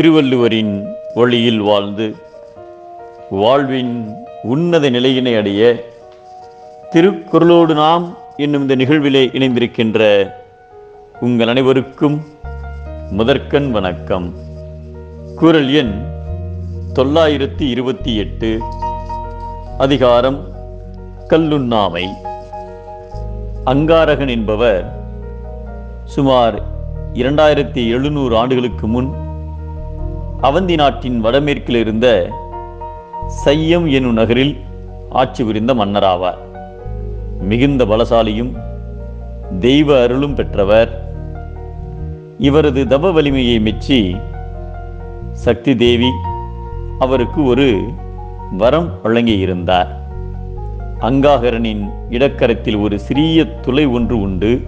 திருவள்ளுவரின் வழியில் வாழ்ந்து வாழ்வின் உன்னத நிலையினை அடைய திருக்குறளோடு நாம் என்னும் இந்த நிகழ்விலே இணைந்திருக்கின்ற உங்கள் அனைவருக்கும் முதற்கண் வணக்கம். குரல் எண் தொள்ளாயிரத்தி இருபத்தி எட்டு அதிகாரம் கல்லுண்ணாமை. அங்காரகன் என்பவர் சுமார் இரண்டாயிரத்தி எழுநூறு ஆண்டுகளுக்கு முன் அவந்தி நாட்டின் வடமேற்கில் இருந்த சையம் என்னும் நகரில் ஆட்சி புரிந்த மன்னராவார். மிகுந்த பலசாலியும் தெய்வ அருளும் பெற்றவர். இவரது தவ வலிமையை மெச்சி சக்தி தேவி அவருக்கு ஒரு வரம் வழங்கியிருந்தார். அங்காகரனின் இடக்கரத்தில் ஒரு சிறிய துளை ஒன்று உண்டு.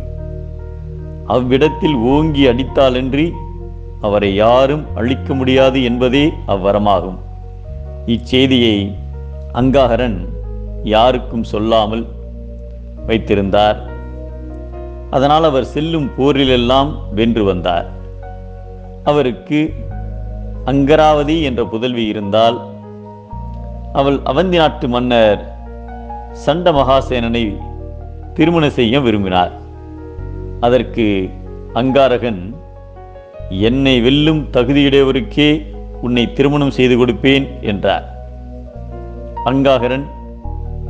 அவ்விடத்தில் ஓங்கி அடித்தாலன்றி அவரை யாரும் அழிக்க முடியாது என்பதே அவ்வரமாகும். இச்செய்தியை அங்காகரன் யாருக்கும் சொல்லாமல் வைத்திருந்தார். அதனால் அவர் செல்லும் போரிலெல்லாம் வென்று வந்தார். அவருக்கு அங்கராவதி என்ற புதல்வி இருந்தால் அவள் அவந்தி நாட்டு மன்னர் சண்ட மகாசேனனை திருமணம் செய்ய விரும்பினார். அதற்கு அங்காரகன் என்னை வெல்லும் தகுதியுடையவருக்கே உன்னை திருமணம் செய்து கொடுப்பேன் என்றார். அங்காகரன்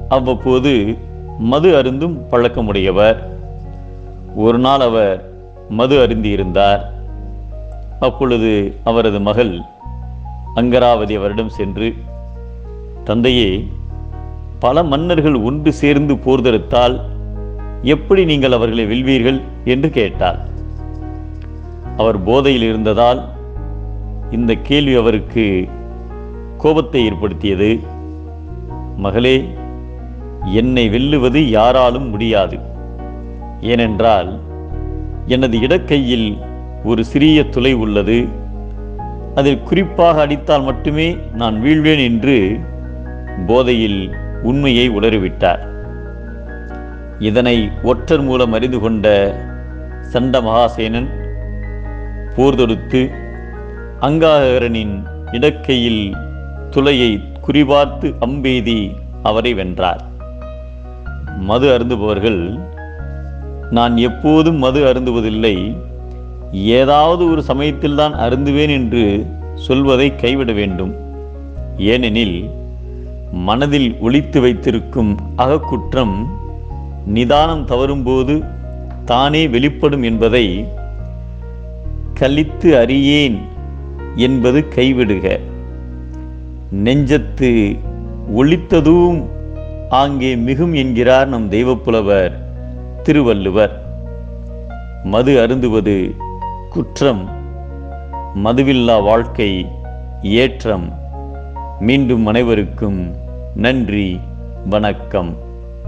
அவ்வப்போது மது அருந்தும் பழக்கமுடையவர். ஒரு நாள் அவர் மது அருந்தியிருந்தார். அப்பொழுது அவரது மகள் அங்கராவதி அவரிடம் சென்று தந்தையே பல மன்னர்கள் ஒன்று சேர்ந்து போர்தெடுத்தால் எப்படி நீங்கள் அவர்களை வெல்வீர்கள்? என்று கேட்டார் அவர் போதையில் இருந்ததால் இந்த கேள்வி அவருக்கு கோபத்தை ஏற்படுத்தியது. மகளே என்னை வெல்லுவது யாராலும் முடியாது. ஏனென்றால் எனது இடக்கையில் ஒரு சிறிய துளை உள்ளது. அதில் குறிப்பாக அடித்தால் மட்டுமே நான் வீழ்வேன் என்று போதையில் உண்மையை உளறிவிட்டார் இதனை ஒற்றர் மூலம் அறிந்து கொண்ட சண்ட மகாசேனன் போர் தொடுத்து அங்காகரனின் இடக்கையில் துளையை குறிபார்த்து அம்பெய்தி அவரை வென்றார். மது அருந்துபவர்கள் நான் எப்போதும் மது அருந்துவதில்லை. ஏதாவது ஒரு சமயத்தில்தான் அருந்துவேன் என்று சொல்வதை கைவிட வேண்டும். ஏனெனில் மனதில் ஒழித்து வைத்திருக்கும் அகக்குற்றம் நிதானம் தவறும்போது தானே வெளிப்படும் என்பதை கலித்து அறியேன் என்பது கைவிடுக. நெஞ்சத்து ஒளித்ததும் ஆங்கே மிகும் என்கிறார் நம் தெய்வப்புலவர் திருவள்ளுவர். மது அருந்துவது குற்றம் மதுவில்லா வாழ்க்கை ஏற்றம். மீண்டும் அனைவருக்கும் நன்றி வணக்கம்.